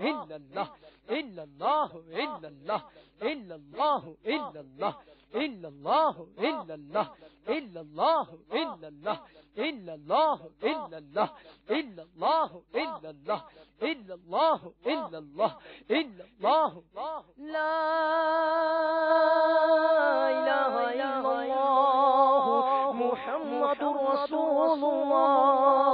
إلا الله إلا الله إلا الله إلا الله إلا الله إلا الله إلا الله إلا الله إلا الله إلا الله إلا الله إلا الله إلا الله إلا الله إلا الله إلا الله لا إله إلا الله محمد رسول الله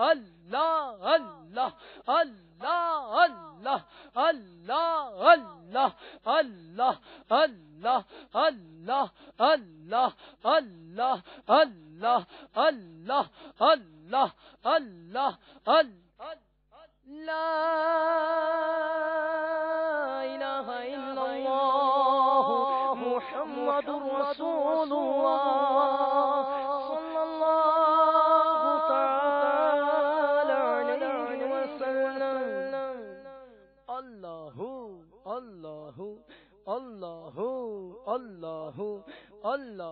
الله الله الله الله الله الله الله الله الله الله الله الله الله الله الله الله الله لا إله إلا الله محمد رسول الله Allah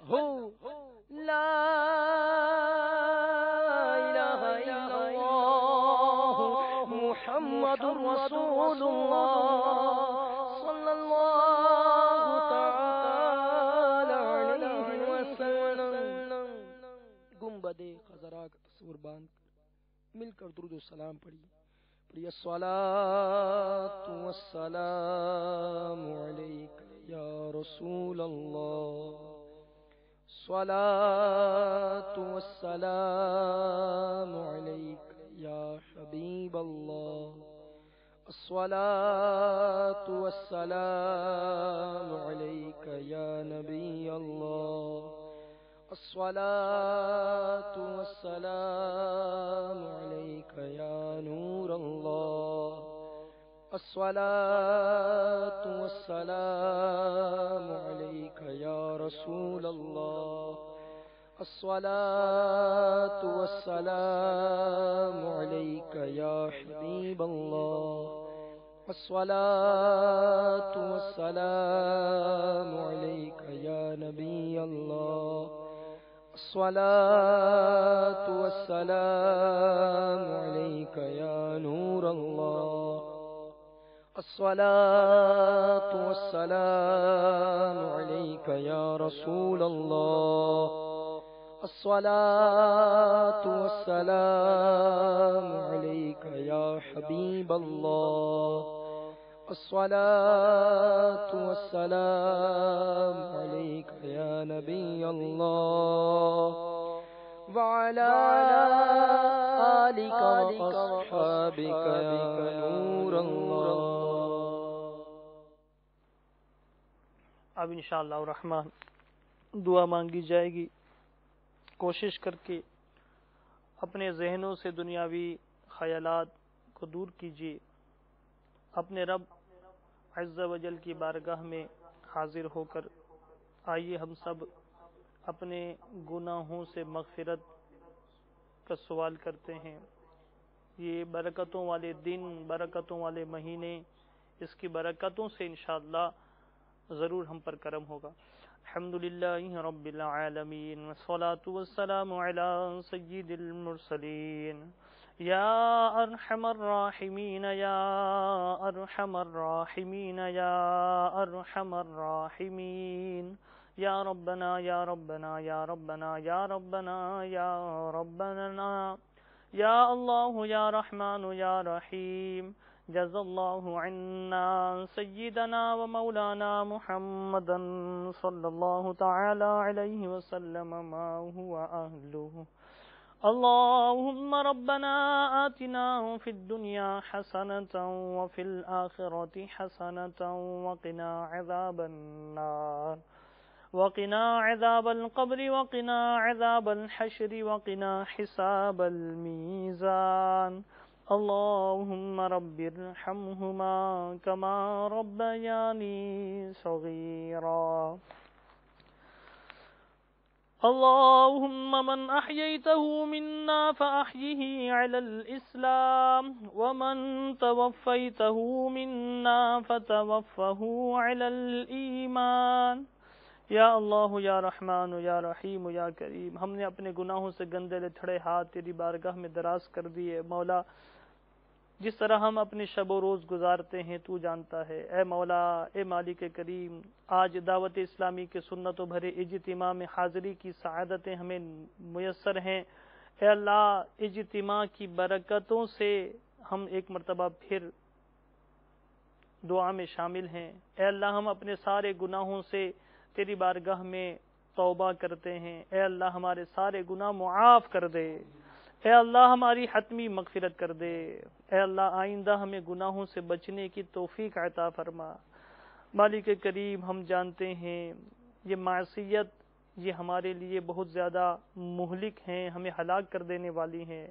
الله لا إله إلا الله محمد رسول الله صلى الله تعالى عليه وسلم۔ گنبد خزرا کا تصور باندھ مل کر درود و سلام پڑھیے پڑھیے الصلاۃ والسلام علیک یا رسول اللہ۔ الصلاۃ والسلام علیک یا حبیب اللہ الصلاة والسلام عليك يا نبي الله. الصلاة والسلام عليك يا نور الله. الصلاة والسلام عليك يا رسول الله. الصلاة والسلام عليك يا حبيب الله. الصلاة والسلام عليك يا نبي الله. الصلاة والسلام عليك يا نور الله. الصلاة والسلام عليك يا رسول الله. الصلاة والسلام عليك يا حبيب الله. الصلاة والسلام عليك يا نبي الله. وعلى آلك وأصحابك يا نور الله. اب انشاءاللہ الرحمن دعا مانگی جائے گی۔ کوشش کر کے اپنے ذہنوں سے دنیاوی خیالات کو دور کیجیے۔ اپنے رب عز و جل کی بارگاہ میں حاضر ہو کر آئیے ہم سب اپنے گناہوں سے مغفرت کا سوال کرتے ہیں۔ یہ برکتوں والے دن، برکتوں والے مہینے، اس کی برکتوں سے انشاءاللہ ضرور ہم پر کرم ہوگا۔ الحمد للہ رب العالمین، والصلاة والسلام على سید المرسلین۔ یا ارحم الراحمین، یا ارحم الراحمین، یا ارحم الراحمین۔ یا ربنا یا ربنا یا ربنا یا ربنا یا ربنا۔ یا اللہ، یا رحمان، یا رحیم۔ جز اللہ عنا سیدنا و مولانا محمدا صلی اللہ تعالی علیہ وسلم ما هو اہلہ اللهم ربنا آتنا في الدنيا حسنة وفي الآخرة حسنة وقنا عذاب النار. وقنا عذاب القبر وقنا عذاب الحشر وقنا حساب الميزان. اللهم رب ارحمهما كما ربياني صغيرا. اللهم من أحييته منا فأحيه على الإسلام، ومن توفيته منا فتوفه على الإيمان. یا اللہ، یا رحمان، یا رحیم، یا کریم، ہم نے اپنے گناہوں سے گندے لتھڑے ہاتھ تیری بارگاہ میں دراز کر دیے۔ مولا جس طرح ہم اپنی شب و روز گزارتے ہیں، تو جانتا ہے۔ اے مولا، اے مالک کریم، آج دعوت اسلامی کے سنت و بھرے اجتماع میں حاضری کی سعادتیں ہمیں میسر ہیں۔ اے اللہ، اجتماع کی برکتوں سے ہم ایک مرتبہ پھر دعا میں شامل ہیں۔ اے اللہ، ہم اپنے سارے گناہوں سے تیری بارگاہ میں توبہ کرتے ہیں۔ اے اللہ، ہمارے سارے گناہ معاف کر دے۔ اے اللہ ہماری حتمی مغفرت کر دے۔ اے اللہ آئندہ ہمیں گناہوں سے بچنے کی توفیق عطا فرما۔ مالک کریم، ہم جانتے ہیں یہ معصیت یہ ہمارے لیے بہت زیادہ مہلک ہیں، ہمیں ہلاک کر دینے والی ہیں۔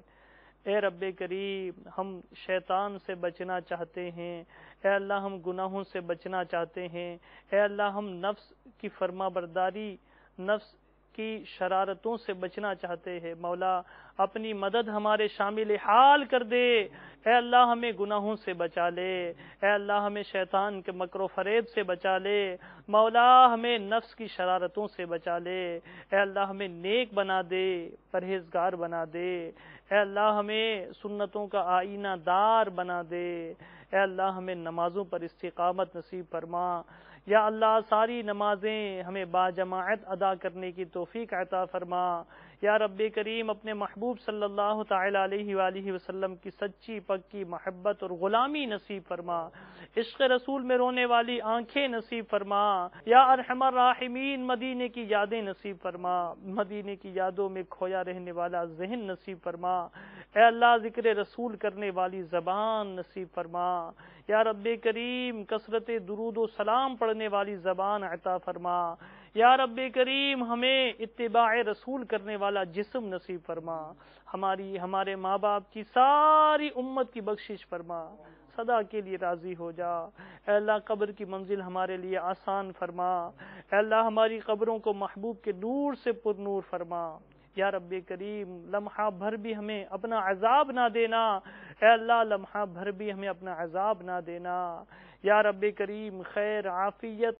اے رب کریم، ہم شیطان سے بچنا چاہتے ہیں۔ اے اللہ، ہم گناہوں سے بچنا چاہتے ہیں۔ اے اللہ، ہم نفس کی فرما برداری، نفس کی شرارتوں سے بچنا چاہتے ہیں۔ مولا، اپنی مدد ہمارے شامل حال کر دے۔ اے اللہ، ہمیں گناہوں سے بچا لے۔ اے اللہ، ہمیں شیطان کے مکر و فریب سے بچا لے۔ مولا، ہمیں نفس کی شرارتوں سے بچا لے۔ اے اللہ، ہمیں نیک بنا دے، پرہیزگار بنا دے۔ اے اللہ، ہمیں سنتوں کا آئینہ دار بنا دے۔ اے اللہ، ہمیں نمازوں پر استقامت نصیب فرما۔ یا اللہ ساری نمازیں ہمیں با جماعت ادا کرنے کی توفیق عطا فرما۔ یا رب کریم، اپنے محبوب صلی اللہ تعالی علیہ وآلہ وسلم کی سچی، پکی محبت اور غلامی نصیب فرما۔ عشق رسول میں رونے والی آنکھیں نصیب فرما۔ یا ارحم الراحمین، مدینے کی یادیں نصیب فرما۔ مدینے کی یادوں میں کھویا رہنے والا ذہن نصیب فرما۔ اے اللہ، ذکر رسول کرنے والی زبان نصیب فرما۔ یا رب کریم، کثرت درود و سلام پڑھنے والی زبان عطا فرما۔ یا رب کریم، ہمیں اتباع رسول کرنے والا جسم نصیب فرما۔ ہماری، ہمارے ماں باپ کی ساری امت کی بخشش فرما۔ صدا کے لیے راضی ہو جا۔ اے اللہ، قبر کی منزل ہمارے لیے آسان فرما۔ اے اللہ، ہماری قبروں کو محبوب کے نور سے پر نور فرما۔ یا رب کریم، لمحہ بھر بھی ہمیں اپنا عذاب نہ دینا۔ اے اللہ، لمحہ بھر بھی ہمیں اپنا عذاب نہ دینا۔ یا رب کریم، خیر، عافیت۔